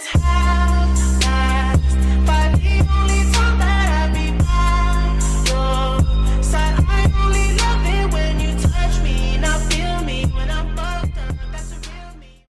it's.